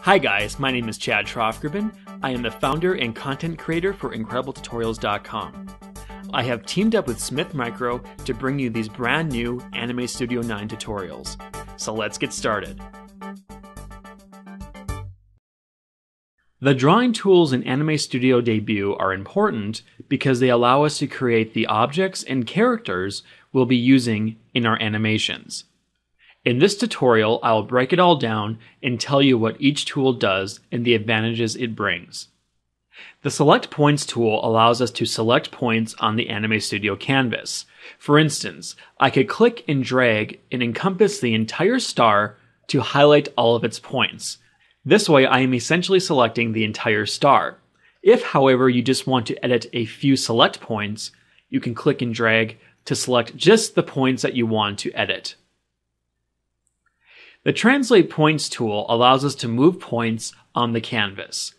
Hi guys, my name is Chad Troftgruben. I am the founder and content creator for IncredibleTutorials.com. I have teamed up with Smith Micro to bring you these brand new Anime Studio 9 tutorials. So let's get started. The drawing tools in Anime Studio Debut are important because they allow us to create the objects and characters we'll be using in our animations. In this tutorial, I will break it all down and tell you what each tool does and the advantages it brings. The Select Points tool allows us to select points on the Anime Studio canvas. For instance, I could click and drag and encompass the entire star to highlight all of its points. This way, I am essentially selecting the entire star. If, however, you just want to edit a few select points, you can click and drag to select just the points that you want to edit. The Translate Points tool allows us to move points on the canvas.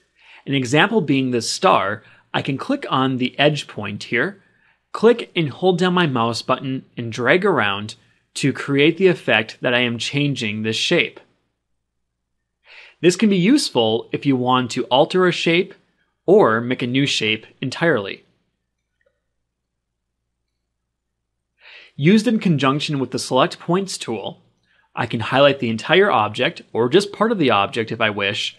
An example being this star, I can click on the edge point here, click and hold down my mouse button and drag around to create the effect that I am changing this shape. This can be useful if you want to alter a shape or make a new shape entirely. Used in conjunction with the Select Points tool, I can highlight the entire object or just part of the object if I wish,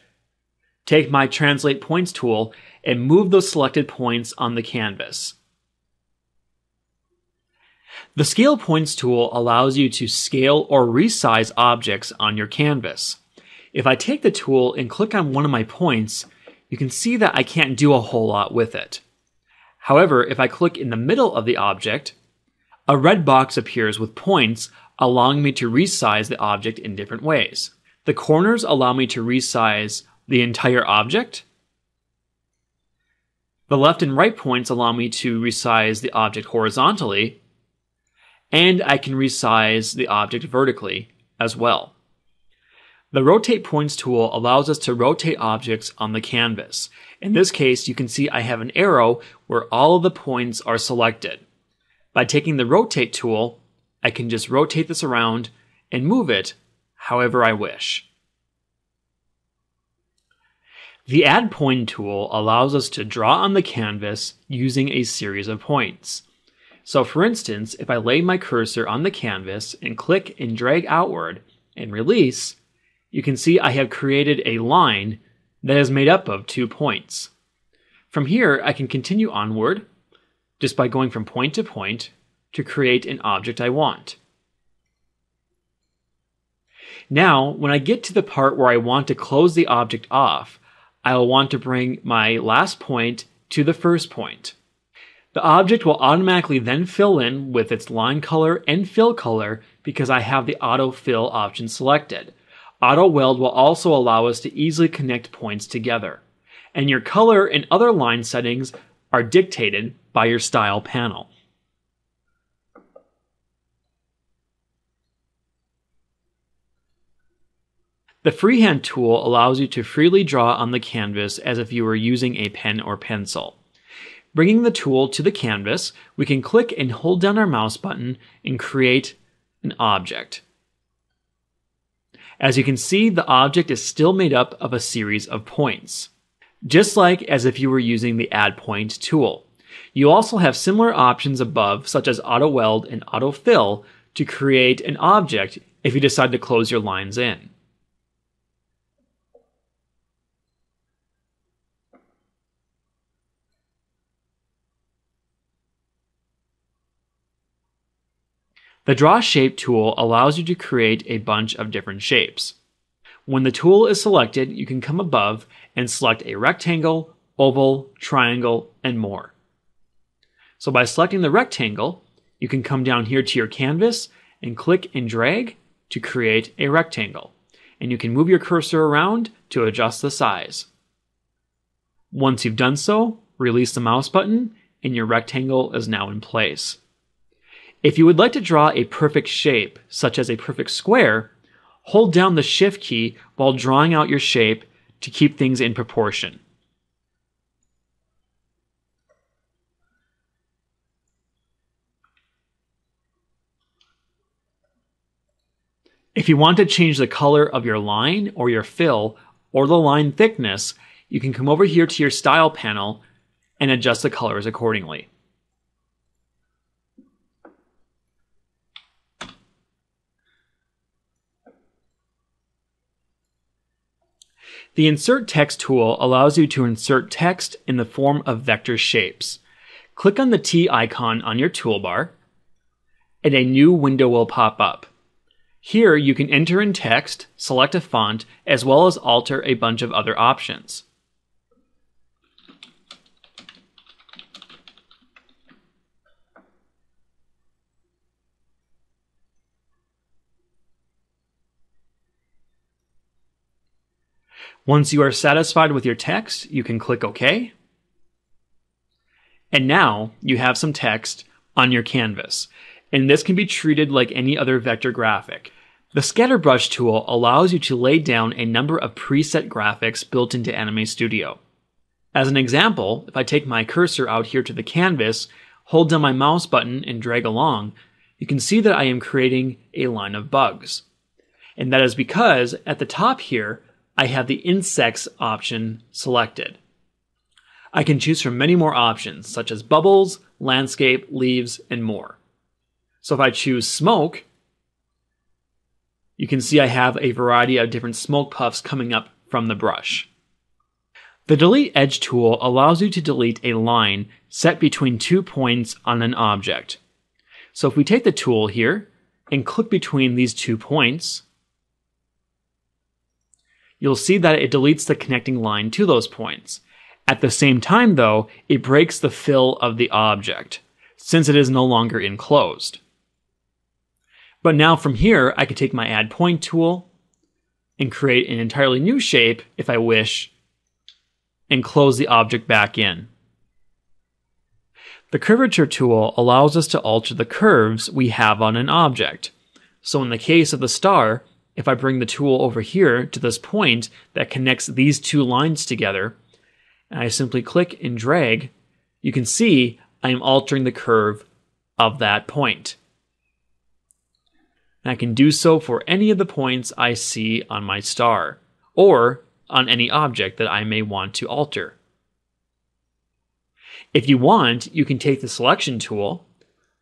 take my Translate Points tool, and move those selected points on the canvas. The Scale Points tool allows you to scale or resize objects on your canvas. If I take the tool and click on one of my points, you can see that I can't do a whole lot with it. However, if I click in the middle of the object, a red box appears with points allowing me to resize the object in different ways. The corners allow me to resize the entire object. The left and right points allow me to resize the object horizontally, and I can resize the object vertically as well. The Rotate Points tool allows us to rotate objects on the canvas. In this case, you can see I have an arrow where all of the points are selected. By taking the Rotate tool, I can just rotate this around and move it however I wish. The Add Point tool allows us to draw on the canvas using a series of points. So for instance, if I lay my cursor on the canvas and click and drag outward and release, you can see I have created a line that is made up of two points. From here, I can continue onward just by going from point to point to create an object I want. Now, when I get to the part where I want to close the object off, I will want to bring my last point to the first point. The object will automatically then fill in with its line color and fill color because I have the auto fill option selected. Auto Weld will also allow us to easily connect points together. And your color and other line settings are dictated by your style panel. The freehand tool allows you to freely draw on the canvas as if you were using a pen or pencil. Bringing the tool to the canvas, we can click and hold down our mouse button and create an object. As you can see, the object is still made up of a series of points, just like as if you were using the Add Point tool. You also have similar options above, such as Auto Weld and Auto Fill, to create an object if you decide to close your lines in. The Draw Shape tool allows you to create a bunch of different shapes. When the tool is selected, you can come above and select a rectangle, oval, triangle, and more. So by selecting the rectangle, you can come down here to your canvas and click and drag to create a rectangle. And you can move your cursor around to adjust the size. Once you've done so, release the mouse button and your rectangle is now in place. If you would like to draw a perfect shape, such as a perfect square, hold down the Shift key while drawing out your shape to keep things in proportion. If you want to change the color of your line or your fill or the line thickness, you can come over here to your style panel and adjust the colors accordingly. The Insert Text tool allows you to insert text in the form of vector shapes. Click on the T icon on your toolbar, and a new window will pop up. Here you can enter in text, select a font, as well as alter a bunch of other options. Once you are satisfied with your text, you can click OK. And now you have some text on your canvas. And this can be treated like any other vector graphic. The Scatter Brush tool allows you to lay down a number of preset graphics built into Anime Studio. As an example, if I take my cursor out here to the canvas, hold down my mouse button and drag along, you can see that I am creating a line of bugs. And that is because at the top here, I have the insects option selected. I can choose from many more options, such as bubbles, landscape, leaves, and more. So if I choose smoke, you can see I have a variety of different smoke puffs coming up from the brush. The Delete Edge tool allows you to delete a line set between two points on an object. So if we take the tool here and click between these two points, you'll see that it deletes the connecting line to those points. At the same time, though, it breaks the fill of the object, since it is no longer enclosed. But now from here, I can take my Add Point tool and create an entirely new shape if I wish, and close the object back in. The Curvature tool allows us to alter the curves we have on an object. So in the case of the star, if I bring the tool over here to this point that connects these two lines together, and I simply click and drag, you can see I am altering the curve of that point. And I can do so for any of the points I see on my star, or on any object that I may want to alter. If you want, you can take the selection tool,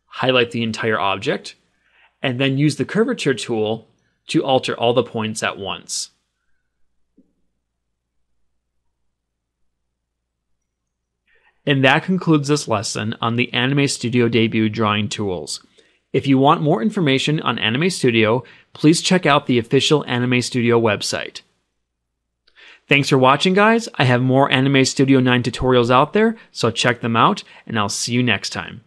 highlight the entire object, and then use the curvature tool to alter all the points at once. And that concludes this lesson on the Anime Studio debut drawing tools. If you want more information on Anime Studio, please check out the official Anime Studio website. Thanks for watching, guys. I have more Anime Studio 9 tutorials out there, so check them out, and I'll see you next time.